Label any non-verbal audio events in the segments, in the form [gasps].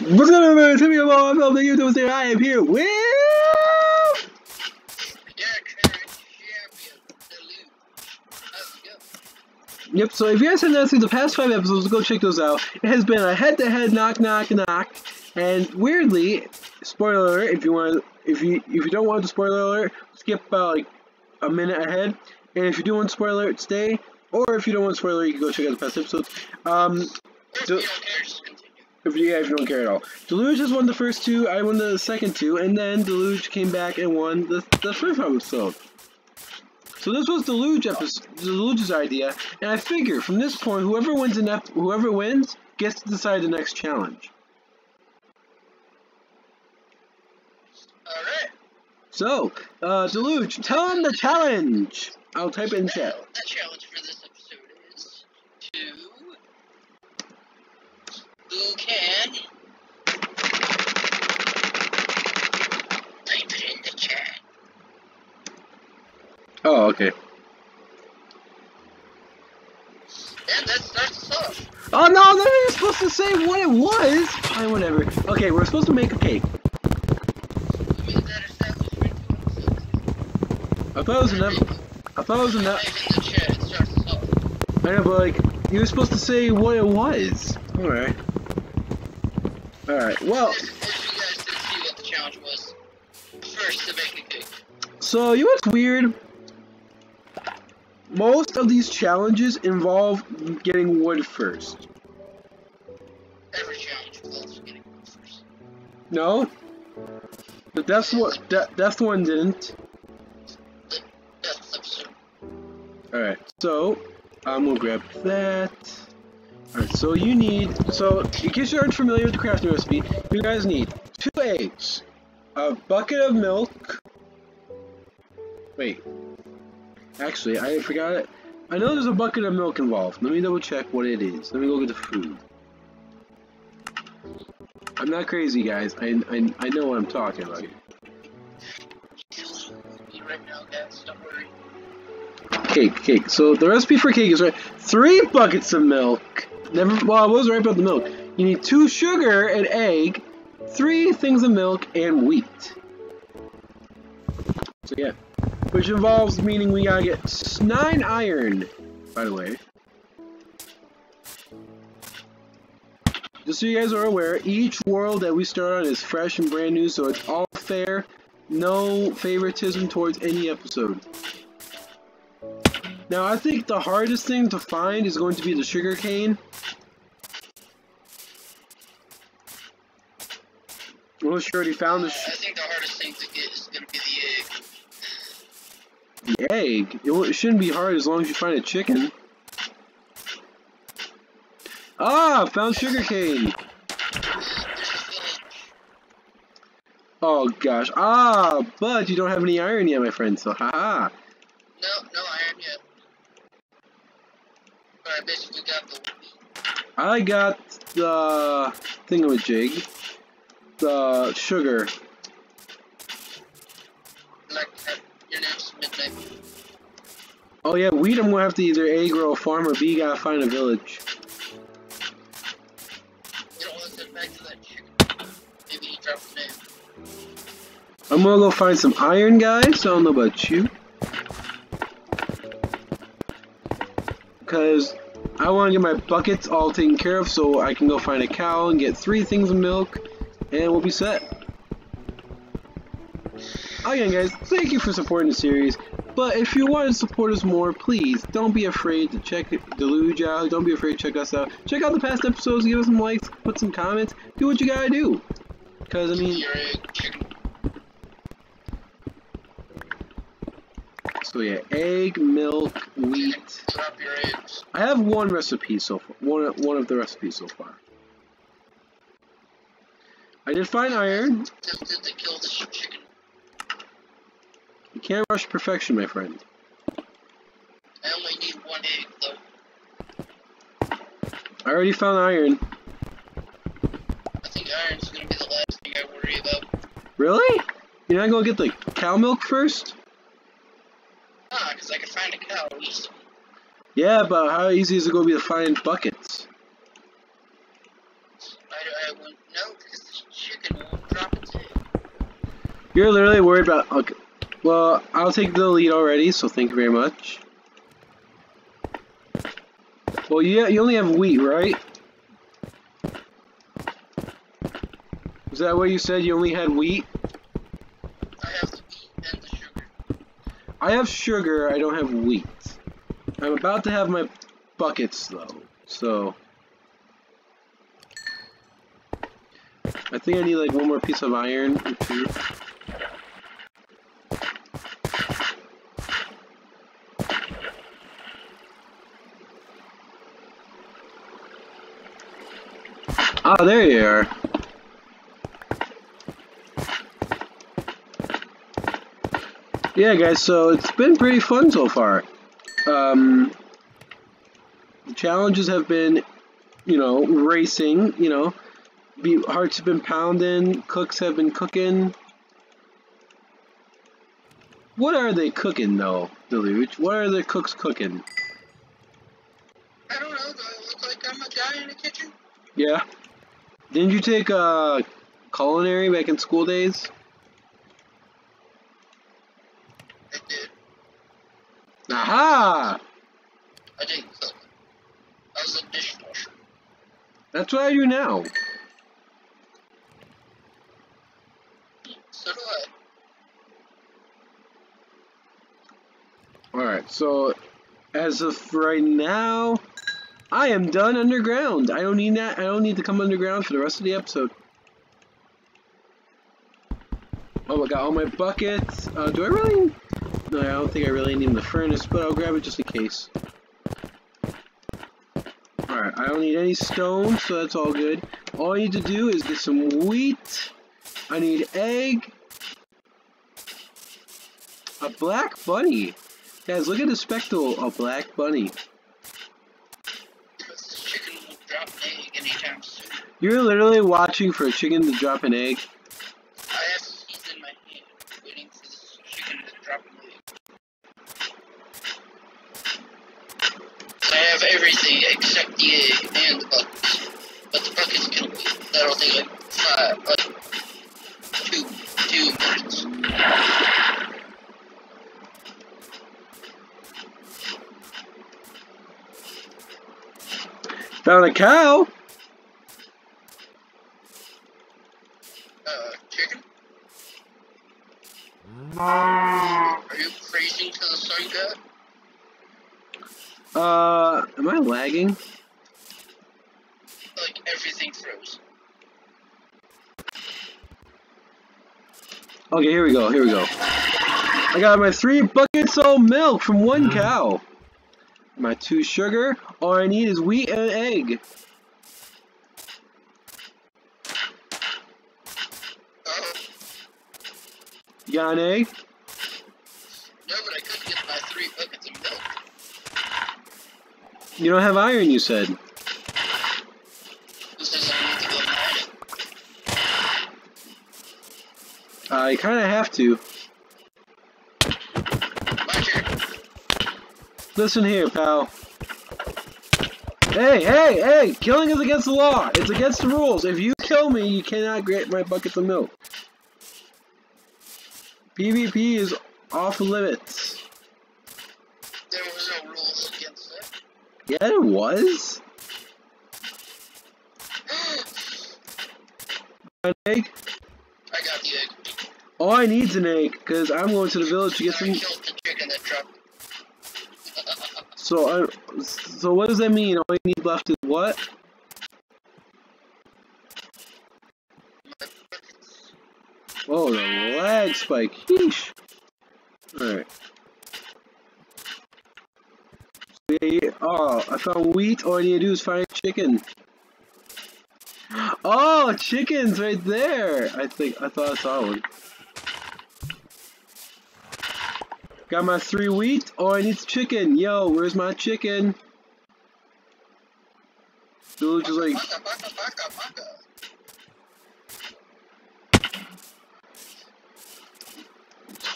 What's up, everybody? It's me. I'm from the YouTube saying I am here with. Your current champion, Salute. Let's go. Yep. So if you guys have not seen the past five episodes, go check those out. It has been a head-to-head knock, knock, knock, and weirdly, spoiler alert. If you want, if you if you don't want the spoiler alert, skip about like a minute ahead. And if you do want spoiler alert, stay. Or if you don't want spoiler, you can go check out the past episodes. Um, if you don't care, just continue. If you, yeah, if you don't care at all. Deluge has won the first two, I won the second two, and then Deluge came back and won the, the fifth episode. So this was Deluge episode, Deluge's idea, and I figure from this point, whoever wins an ep- whoever wins gets to decide the next challenge. Alright. So, uh, Deluge, tell him the challenge. I'll type it in chat. The challenge for this episode is to. Can. Type it in the chat. Oh, okay. And that starts us off. Oh no, then you're supposed to say what it was. Fine, whatever. Okay, we're supposed to make a cake. We made that establishment. I thought it was enough. I thought it was enough. Type in the chat, it starts us off. I know, but like, you were supposed to say what it was. Alright. Alright, well, If, if you guys didn't see what the challenge was, first to make a cake. so you know what's weird? Most of these challenges involve getting wood first. Every challenge involves getting one first. No? The Death one, De Death one didn't. Alright, so, I'm gonna grab that. Alright, so you need, so, in case you aren't familiar with the crafting recipe, you guys need two eggs, a bucket of milk. Wait. Actually, I forgot it. I know there's a bucket of milk involved. Let me double check what it is. Let me go get the food. I'm not crazy, guys. I, I, I know what I'm talking about here. Cake, cake. So the recipe for cake is right. Three buckets of milk. Never. Well, I was right about the milk. You need two sugar and egg, three things of milk and wheat. So yeah, which involves meaning we gotta get nine iron. By the way, just so you guys are aware, each world that we start on is fresh and brand new, so it's all fair. No favoritism towards any episode. Now, I think the hardest thing to find is going to be the sugar cane. Unless you already found the, I think the hardest thing to get is gonna be the egg. the egg. It, it shouldn't be hard as long as you find a chicken. Ah, found sugar cane. There's a village. Oh gosh. Ah, but you don't have any iron yet, my friend. So haha. No, no iron yet. But I got the wheat. I got the thingamajig. The sugar. Uh, your name's Midnight. Oh yeah, wheat. I'm gonna have to either A grow a farm or B gotta find a village. You don't want to send back to that chicken. Maybe he dropped the name. I'm gonna go find some iron, guys. I don't know about you. Because I want to get my buckets all taken care of so I can go find a cow and get three things of milk and we'll be set. Again, guys, thank you for supporting the series. But if you want to support us more, please don't be afraid to check Deluge out. Don't be afraid to check us out. Check out the past episodes, give us some likes, put some comments, do what you gotta do. Because, I mean. So yeah, egg, milk, wheat. Drop your eggs. I have one recipe so far. One one of the recipes so far. I did find iron. Tempted to kill this chicken. You can't rush perfection, my friend. I only need one egg, though. I already found iron. I think iron's gonna be the last thing I worry about. Really? You're not gonna get the cow milk first? Ah, because I can find a cow easily. Yeah, but how easy is it gonna be to find buckets? I, I wouldn't know because this chicken won't drop egg. You're literally worried about. Okay. Well, I'll take the lead already, so thank you very much. Well, yeah, you only have wheat, right? Is that what you said? You only had wheat? I have the wheat and the sugar. I have sugar, I don't have wheat. I'm about to have my buckets, though, so... I think I need like one more piece of iron. Ah, there you are. Yeah, guys, so it's been pretty fun so far. Um, the challenges have been, you know, racing, you know, be, hearts have been pounding, cooks have been cooking. What are they cooking, though, Deluge? What are the cooks cooking? I don't know. Do I look like I'm a guy in a kitchen? Yeah? Didn't you take uh, culinary back in school days? I did. Aha! I didn't cook. I was a dishwasher. That's what I do now. So do I. Alright, so as of right now, I am done underground. I don't need that. I don't need to come underground for the rest of the episode. Oh, I got all my buckets. Uh, do I really? No, I don't think I really need the furnace, but I'll grab it just in case. Don't need any stone, so that's all good. All I need to do is get some wheat. I need egg. A black bunny. Guys, look at the spectacle. A black bunny. Because this chicken won't drop egg anytime soon. You're literally watching for a chicken to drop an egg. Cow. Uh, chicken? Are you praising to the sun god? Uh, am I lagging? Like everything froze. Okay, here we go. Here we go. I got my three buckets of milk from one cow. My two sugar. All I need is wheat and egg. Oh, You got an egg? no, but I couldn't get my three buckets of milk. You don't have iron, you said. This says I need to go mining. I kind of have to. My turn. Listen here, pal. Hey, hey, hey! Killing is against the law. It's against the rules. If you kill me, you cannot get my buckets of milk. PvP is off limits. There was no rules against it. Yeah, it was. An egg? I got the egg. All I need is an egg, because I'm going to the village to get I some. killed the chicken that dropped. So, I, so what does that mean? All you need left is what? Oh, the lag spike. Yeesh. Alright. Oh, I found wheat. All I need to do is find a chicken. Oh, chicken's right there. I think I thought I saw one. Got my three wheat. Oh, I need chicken. Yo, where's my chicken? Village is like,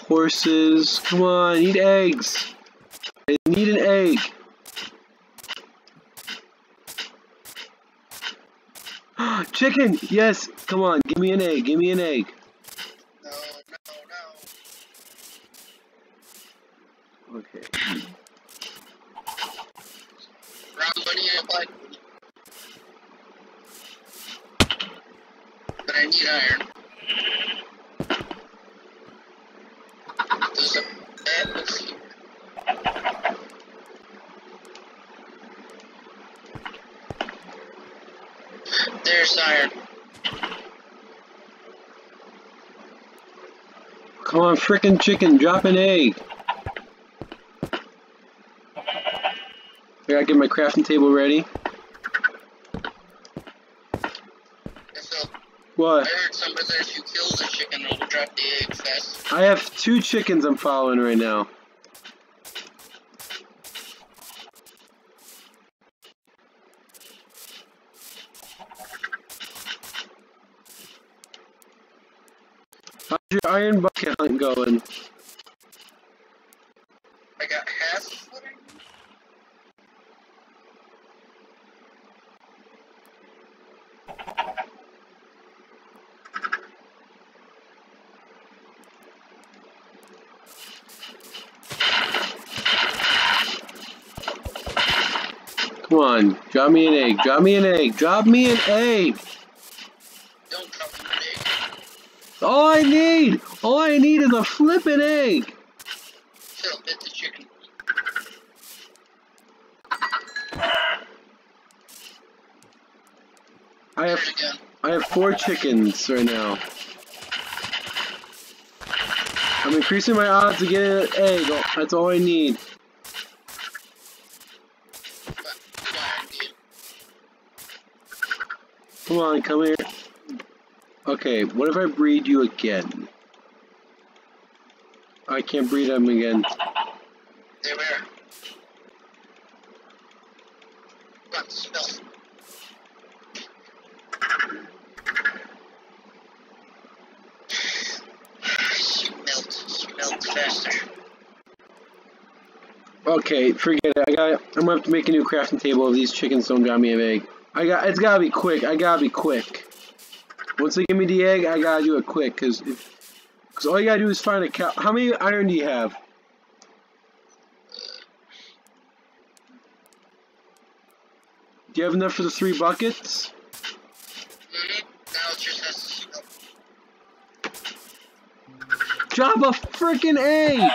horses. Come on, I need eggs. I need an egg. [gasps] Chicken! Yes! Come on, give me an egg, give me an egg. No, no, no. Okay. Brown money and black money. But I need iron. There's a atmosphere. There's iron. Come on, frickin' chicken, drop an egg. I gotta get my crafting table ready. So, What? I heard somebody that if you kill the chicken, it'll drop the egg fast. I have two chickens I'm following right now. Your iron bucket hunt going? I got half of what I need. Come on, drop me an egg, drop me an egg, drop me an egg! Don't drop an egg. All I need, all I need is a flippin' egg! Phil, hit the chicken. I have. I have four chickens right now. I'm increasing my odds to get an egg, that's all I need. But, fine, dude. Come on, come here. Okay, what if I breed you again? I can't breed them again. There we are. Come on, smell. Smelt, smelt faster. Okay, forget it. I got. I'm gonna have to make a new crafting table if these chickens don't drop me an egg. I got. It's gotta be quick. I gotta be quick. Once they give me the egg, I gotta do it quick, cause if, cause all you gotta do is find a cow. How many iron do you have? Do you have enough for the three buckets? Mm-hmm. Now it just has to smell. Drop a freaking egg!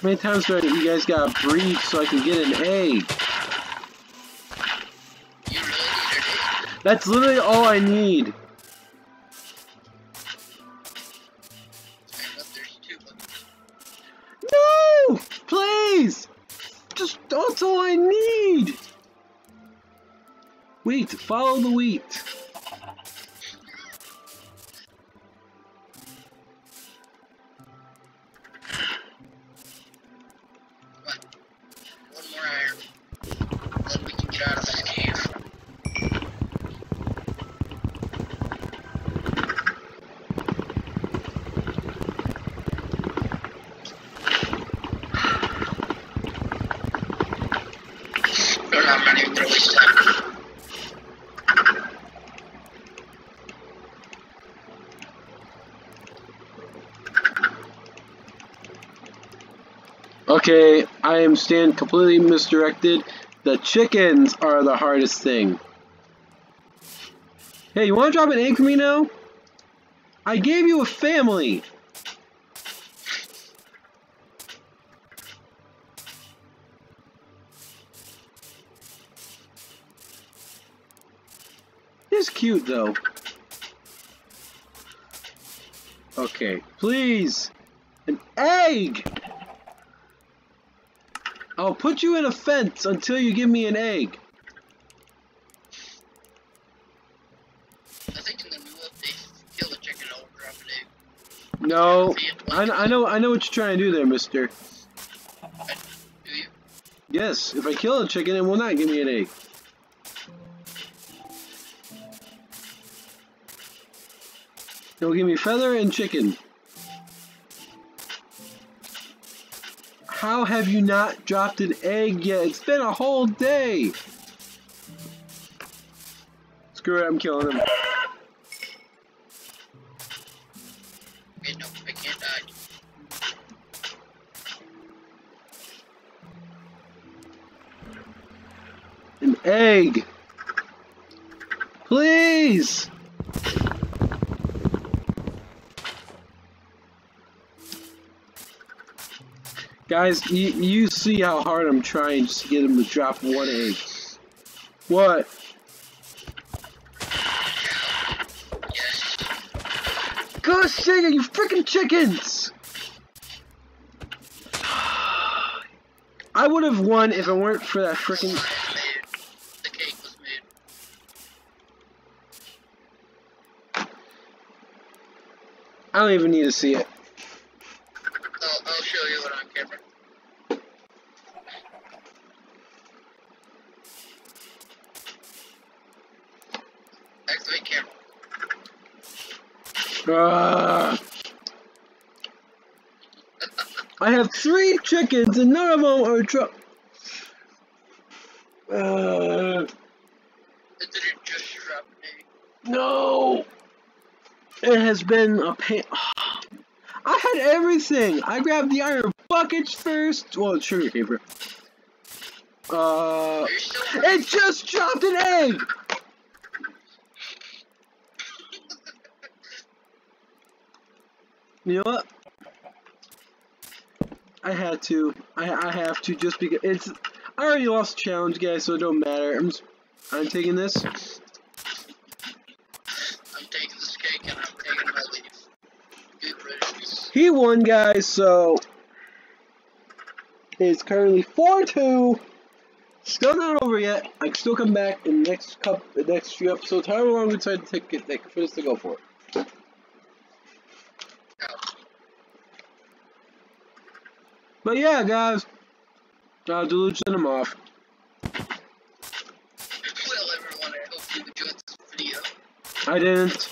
How many times do I, you guys gotta breed so I can get an egg. That's literally all I need. No! Please! Just that's all I need! Wheat, follow the wheat. Okay, I am stand completely misdirected. The chickens are the hardest thing. Hey, you wanna drop an egg for me now? I gave you a family! It's cute though. Okay, please! An egg! I'll put you in a fence until you give me an egg. I think in the new update, kill the chicken, it'll egg. No, I. I know I know what you're trying to do there, mister. Do you? Yes, if I kill a chicken, it will not give me an egg. It'll give me feather and chicken. How have you not dropped an egg yet? It's been a whole day. Screw it, I'm killing him. An egg. Please. Guys, you, you see how hard I'm trying just to get him to drop one egg. What? Gosh dang it, you freaking chickens! I would have won if it weren't for that freaking. I don't even need to see it. I'll, I'll show you it on camera. Activate camera. Ah. I have three chickens and none of them are dro- uh, It didn't just drop me. No! It has been a pain. I had everything! I grabbed the iron buckets first. Well, sugar caper. Uh, Are you still it just dropped an egg! You know what? I had to. I I have to just because it's. I already lost the challenge, guys, so it don't matter. I'm just, I'm taking this. I'm taking this cake and I'm taking my leave. He won, guys, so it's currently 4-2. Still not over yet. I can still come back in the next couple, the next few episodes, however long we decide to take it, take for this to go for. But yeah, guys, uh, delusion them off. Well, everyone, I hope you enjoyed this video. I didn't.